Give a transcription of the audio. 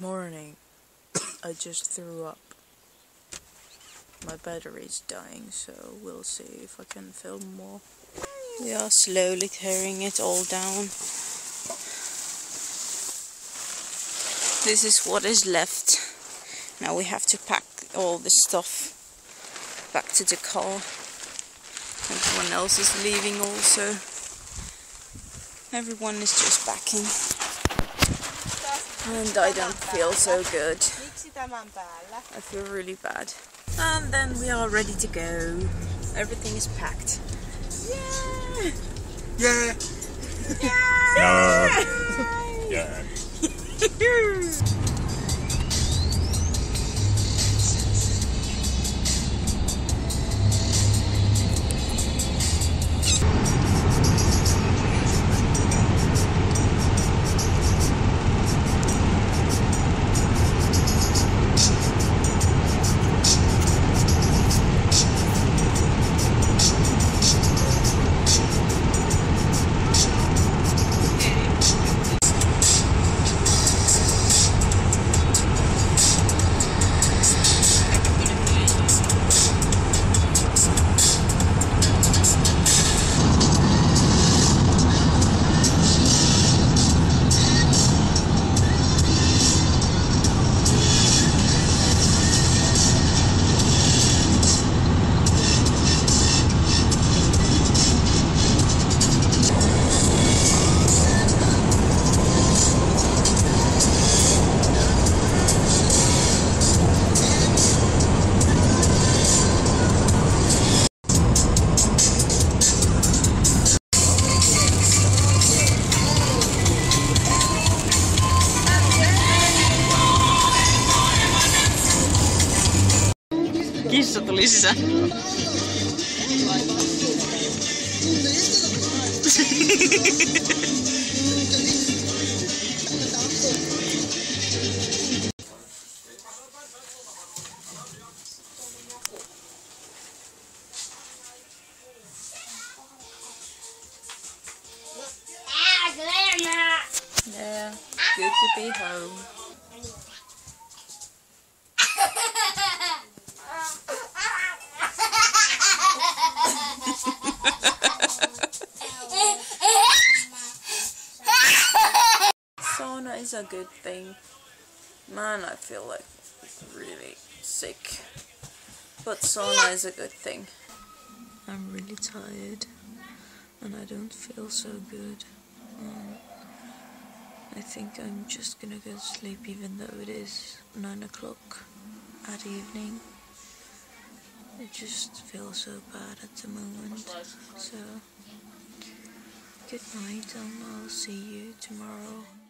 morning, I just threw up. My battery's dying, so we'll see if I can film more. We are slowly tearing it all down. This is what is left. Now we have to pack all the stuff back to the car. Everyone else is leaving also. Everyone is just packing. And I don't feel so good. Miksi tämän päällä? I feel really bad. And then we are ready to go. Everything is packed. Yeah! Yeah. Yeah! Yeah. Kissa tuli sisään. Ah, yeah, good to be home. Sauna is a good thing. Man, I feel like really sick. But sauna is a good thing. I'm really tired and I don't feel so good. Um, I think I'm just gonna go to sleep even though it is 9 o'clock at evening. I just feel so bad at the moment. So, good night and I'll see you tomorrow.